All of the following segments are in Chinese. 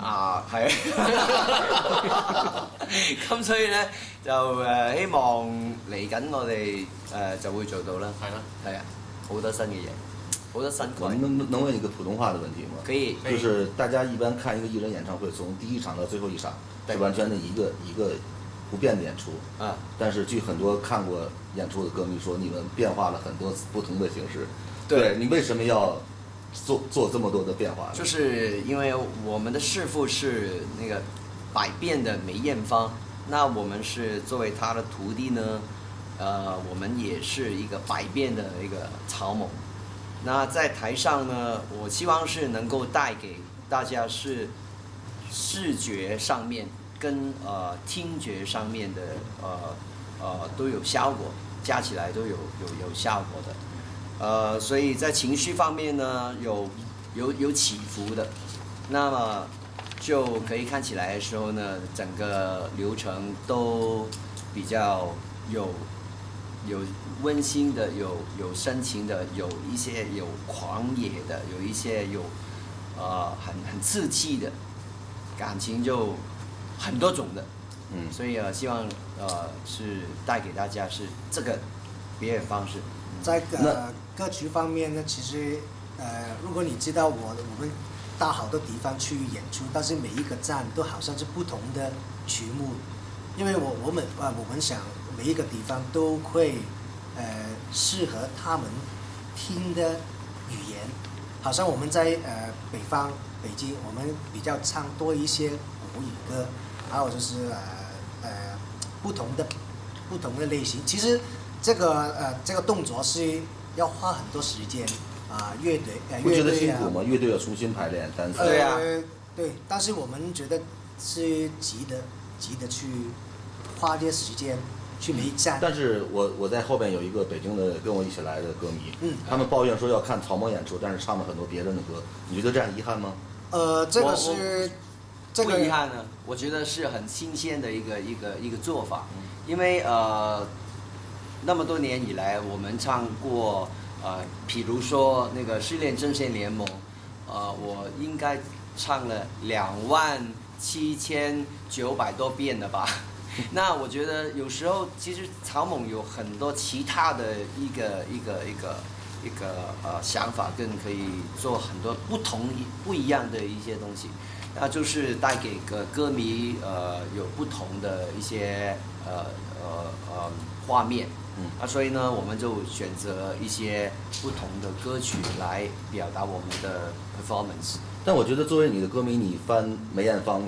啊，係啊。咁所以咧就誒希望嚟緊我哋誒就會做到啦。係咯，係啊，好多新嘅嘢，好多新我。能能能问一個普通話的問題嗎？可以，就是大家一般看一個藝人演唱會，從第一場到最後一场，对是完全的一个一個不变的演出。啊，但是据很多看过演出的歌迷说，你们变化了很多不同的形式。对你为什么要做做这么多的变化？就是因为我们的师傅是那个百变的梅艳芳，那我们是作为他的徒弟呢，呃，我们也是一个百变的一个曹猛。那在台上呢，我希望是能够带给大家是视觉上面跟呃听觉上面的呃呃都有效果，加起来都有有有效果的。呃，所以在情绪方面呢，有有有起伏的，那么就可以看起来的时候呢，整个流程都比较有有温馨的，有有深情的，有一些有狂野的，有一些有呃很很刺激的感情，就很多种的。嗯，所以呃，希望呃是带给大家是这个表演方式。在呃歌曲方面呢，其实呃，如果你知道我我们到好多地方去演出，但是每一个站都好像是不同的曲目，因为我我们啊我们想每一个地方都会呃适合他们听的语言，好像我们在呃北方北京，我们比较唱多一些国语歌，还有就是呃呃不同的不同的类型，其实。这个呃，这个动作是要花很多时间啊、乐队呃不觉得乐队啊，辛苦吗？乐队要重新排练单词。对啊呃，对，但是我们觉得是急的，急的去花这些时间去每一站。但是我我在后边有一个北京的跟我一起来的歌迷，嗯他们抱怨说要看草蜢演出，但是唱了很多别人的歌，你觉得这样遗憾吗？呃，这我个是这不个遗憾呢，我觉得是很新鲜的一个一个一个做法，因为呃那么多年以来，我们唱过呃，比如说那个失恋阵线联盟，呃，我应该唱了两万七千九百多遍了吧。那我觉得有时候其实草蜢有很多其他的一个一个一个一个呃想法，更可以做很多不同不一样的一些东西。那就是带给个歌迷呃有不同的一些呃呃呃画面，嗯啊，所以呢，我们就选择一些不同的歌曲来表达我们的 performance。但我觉得作为你的歌迷，你翻梅艳芳、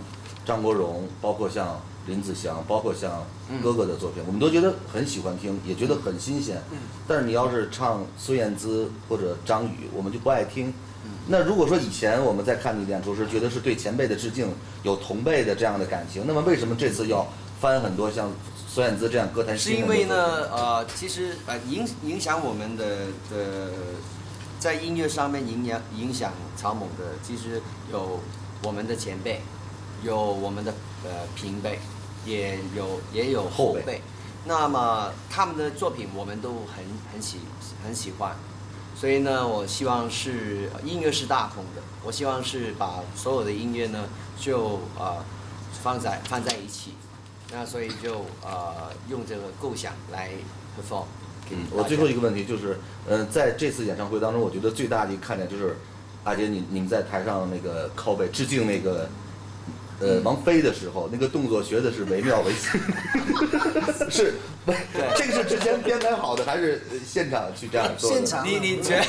张国荣，包括像林子祥，包括像哥哥的作品，我们都觉得很喜欢听，也觉得很新鲜。嗯但是你要是唱孙燕姿或者张宇，我们就不爱听。那如果说以前我们在看你演出时，觉得是对前辈的致敬，有同辈的这样的感情，那么为什么这次要翻很多像孙燕姿这样歌坛是因为呢？呃，其实呃影影响我们的的在音乐上面影响影响草蜢的，其实有我们的前辈，有我们的呃平辈，也有也有后后辈辈。那么他们的作品我们都很很喜很喜欢，所以呢，我希望是呃音乐是大同的，我希望是把所有的音乐呢就呃放在放在一起。那所以就呃用这个构想来 perform 嗯，我最后一个问题就是，呃，在这次演唱会当中，我觉得最大的一个看点就是，阿杰你你们在台上那个靠背致敬那个，呃，王菲的时候，那个动作学的是惟妙惟肖，是，不对这个是之前编排好的，还是呃现场去这样做的？现场你你觉得？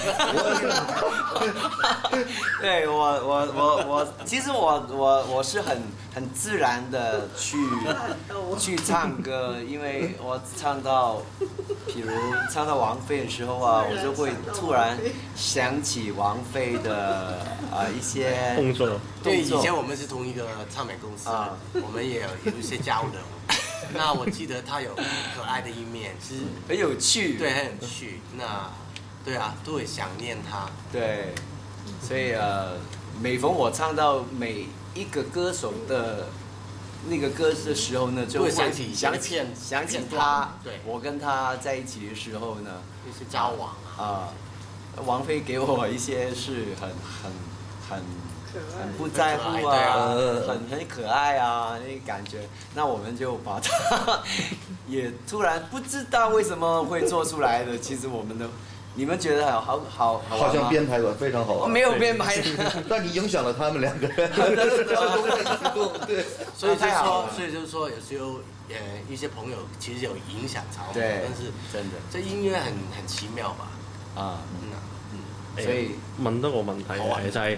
对我我我我，其实我我我是很很自然的去 去唱歌，因为我唱到，比如唱到王菲的时候啊，我就会突然想起王菲的啊、一些动作。对，以前我们是同一个唱片公司，啊我们也有有一些交流。那我记得他有可爱的一面，其实很有趣，对很有趣。那对啊，都会想念他。对，所以呃，每逢我唱到每一个歌手的那个歌的时候呢，就会会想起想起想起他，对我跟他在一起的时候呢，就是交往啊，啊、王菲给我一些是很很很很不在乎啊，啊很很可爱啊，那个感觉，那我们就把它 也突然不知道为什么会做出来的，其实我们都，你们觉得好好好好好像吗编排的非常好玩，我没有编排的。但你影响了他们两个 人，对。所以就是说，所以就是说，有时候呃一些朋友其实有影响草蜢，对但是真的这音樂很很奇妙吧？啊，嗯所以問多個問題好啊嘅就係